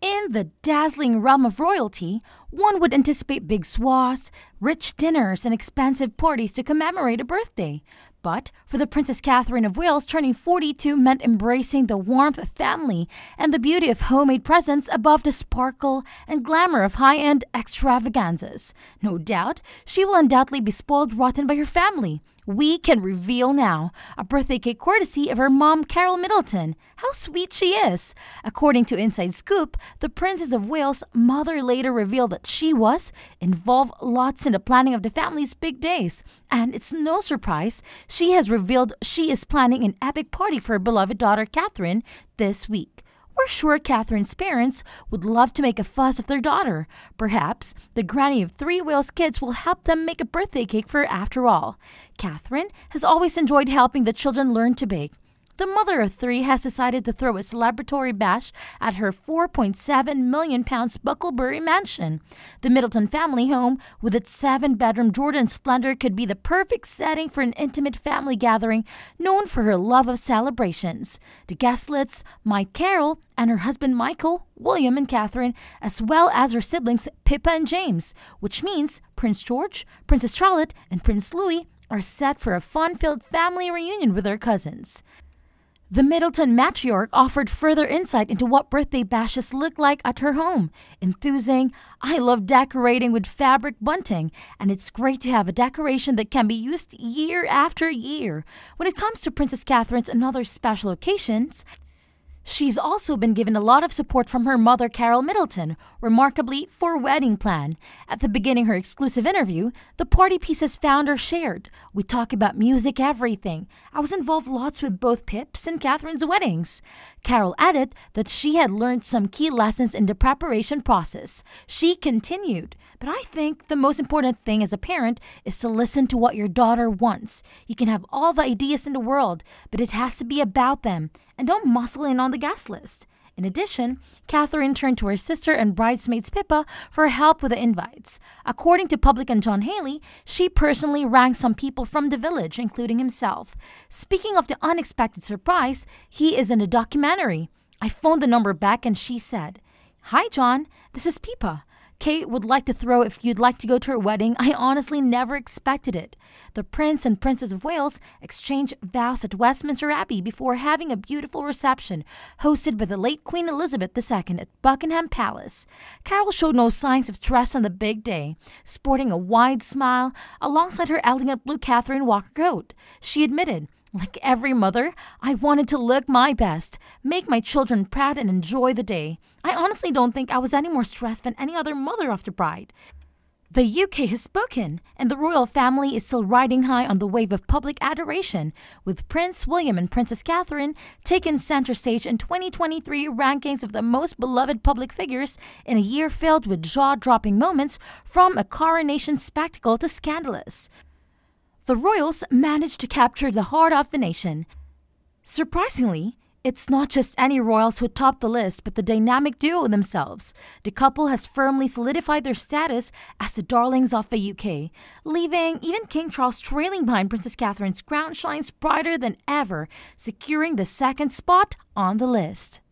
In the dazzling realm of royalty, one would anticipate big swaths, rich dinners, and expensive parties to commemorate a birthday. But for the Princess Catherine of Wales, turning 42 meant embracing the warmth of family and the beauty of homemade presents above the sparkle and glamour of high end extravaganzas. No doubt, she will undoubtedly be spoiled rotten by her family. We can reveal now a birthday cake courtesy of her mom, Carole Middleton. How sweet she is! According to Inside Scoop, the Princess of Wales' mother later revealed that she was involved lots in the planning of the family's big days. And it's no surprise, she has revealed she is planning an epic party for her beloved daughter, Catherine, this week. We're sure Catherine's parents would love to make a fuss of their daughter. Perhaps the granny of three Wales kids will help them make a birthday cake for her after all. Catherine has always enjoyed helping the children learn to bake the mother of three has decided to throw a celebratory bash at her 4.7 million pounds Bucklebury mansion. The Middleton family home, with its seven bedroom Georgian splendor, could be the perfect setting for an intimate family gathering known for her love of celebrations. The guest lists Mike Carole and her husband Michael, William, and Catherine, as well as her siblings Pippa and James, which means Prince George, Princess Charlotte, and Prince Louis are set for a fun filled family reunion with their cousins. The Middleton matriarch offered further insight into what birthday bashes look like at her home, enthusing, I love decorating with fabric bunting, and it's great to have a decoration that can be used year after year. When it comes to Princess Catherine's and other special occasions, She's also been given a lot of support from her mother, Carole Middleton, remarkably for wedding plan. At the beginning her exclusive interview, the Party Pieces founder shared, We talk about music, everything. I was involved lots with both Pip's and Catherine's weddings. Carole added that she had learned some key lessons in the preparation process. She continued, But I think the most important thing as a parent is to listen to what your daughter wants. You can have all the ideas in the world, but it has to be about them and don't muscle in on the guest list. In addition, Catherine turned to her sister and bridesmaids Pippa for help with the invites. According to publican John Haley, she personally rang some people from the village, including himself. Speaking of the unexpected surprise, he is in the documentary. I phoned the number back and she said, Hi, John, this is Pippa. Kate would like to throw if you'd like to go to her wedding. I honestly never expected it. The Prince and Princess of Wales exchanged vows at Westminster Abbey before having a beautiful reception hosted by the late Queen Elizabeth II at Buckingham Palace. Carole showed no signs of stress on the big day, sporting a wide smile alongside her elegant blue Catherine Walker coat. She admitted, like every mother, I wanted to look my best, make my children proud, and enjoy the day. I honestly don't think I was any more stressed than any other mother the bride. The UK has spoken, and the royal family is still riding high on the wave of public adoration, with Prince William and Princess Catherine taking center stage in 2023 rankings of the most beloved public figures in a year filled with jaw dropping moments from a coronation spectacle to scandalous the royals managed to capture the heart of the nation. Surprisingly, it's not just any royals who top the list, but the dynamic duo themselves. The couple has firmly solidified their status as the darlings of the UK, leaving even King Charles trailing behind Princess Catherine's crown shines brighter than ever, securing the second spot on the list.